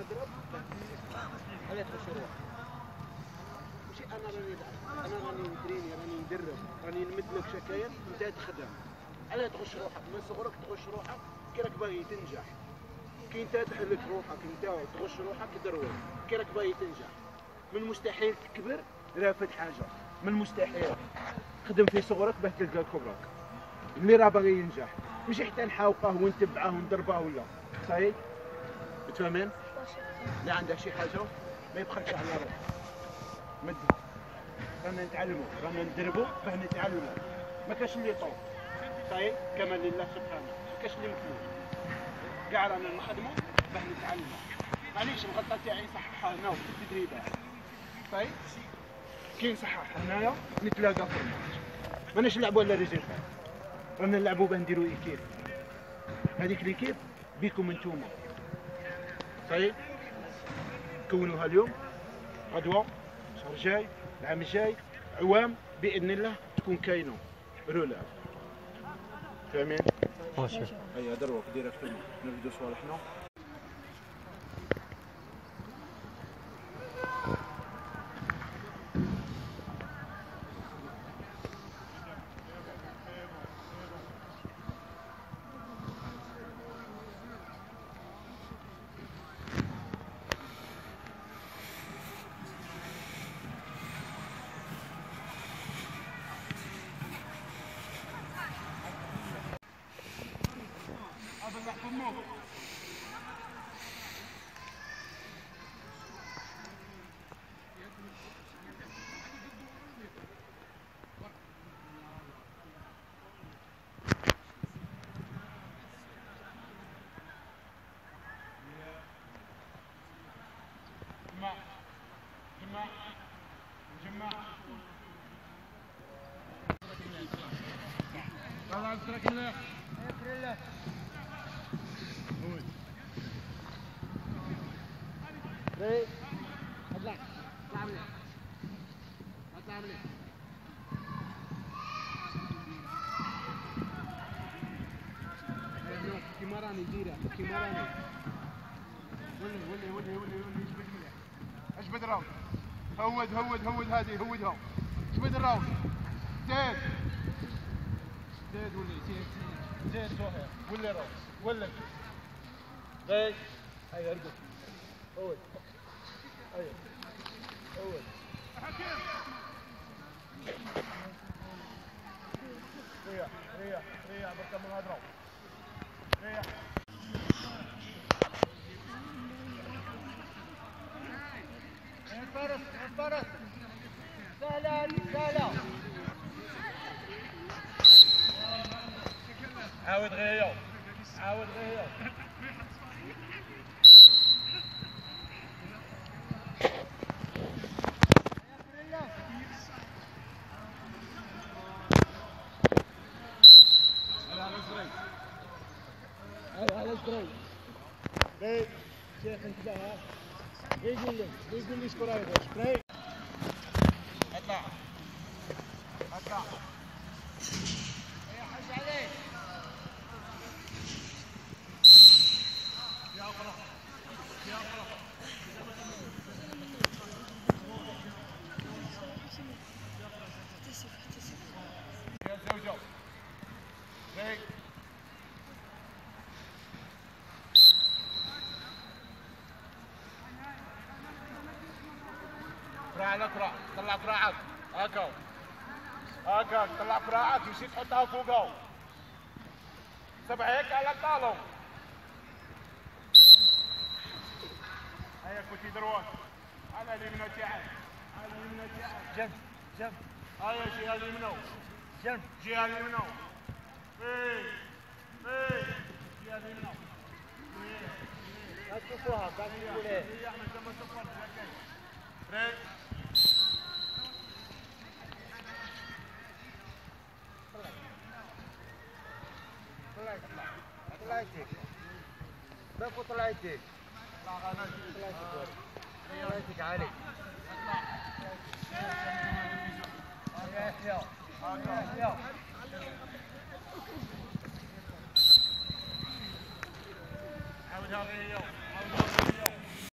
المضرب هذا المشروع ماشي أنا راني أنا راني تريني راني ندرب راني نمد لك شكايا انت تخدم علاه تغش روحك من صغرك تغش روحك كي راك باغي تنجح كي انت تحرك روحك انت تغش روحك دروي كي راك باغي تنجح من المستحيل تكبر رافد حاجة من المستحيل خدم في صغرك باه تلقى كبرك اللي راه باغي ينجح ماشي حتى نحاوقه ونتبعه ونضربه ولا صحيح متفاهمين اللي عنده شي حاجة؟ ما يبخلش على روحه مد. رانا نتعلموا رانا ندربوا باه نتعلموا ما كاش اللي طول صحيح كما لله سبحانه. ما كاش اللي مفلوس كاع رانا نخدموا باه نتعلموا معليش الغلطه تاعي نصححها هنا في التدريبات صحيح كي نصحح هنايا نتلاقى في الماتش. ماناش نلعبوا على réserve ات رانا نلعبوا باه نديروا équipe. هذيك l'équipe بيكم أنتوما. صحيح كونوها اليوم. غدوه الشهر الجاي العام الجاي عوام بإذن الله تكون كاينة. رولاب فاهمين؟ ماشي. هيا دروك directement نبدو صوالحنا. Galatasaray. Galatasaray. الله اطلع اطلع منه اطلع منه كيما راني ديرها كيما راني ولي ولي ولي ولي ولي اجبد مليح اجبد راوند هود هود هود هذه هودها اجبد الراوند زيد زيد ولي زيد زيد زهير ولي راوند ولي زيد هيا ارقد هود هيا هود ريح ريح ريح بركب من هذا ريح انفرس انفرس سهلة سهلة عاود غير عاود غير breed. Nee, zeg het daar. Regulier, regulier is vooruit. Breed. Het daar. Het daar. Sowieso. Nee. كراع على كراع طلع كراعك هكا هكا طلع كراعك مشي تحطها فوقها سبع هيك على الطالب هيا كنتي دروان على اليمنى تاعك على اليمنى تاعك جنب جنب هيا جهه اليمنى جنب جهه اليمنى إيه إيه جهه اليمنى لا تشوفوها بعد تقول إيه طلعتك باكو طلعتك طلعتك طلعتك علي يا يحيى يا يحيى عاود هذه هي عاود هذه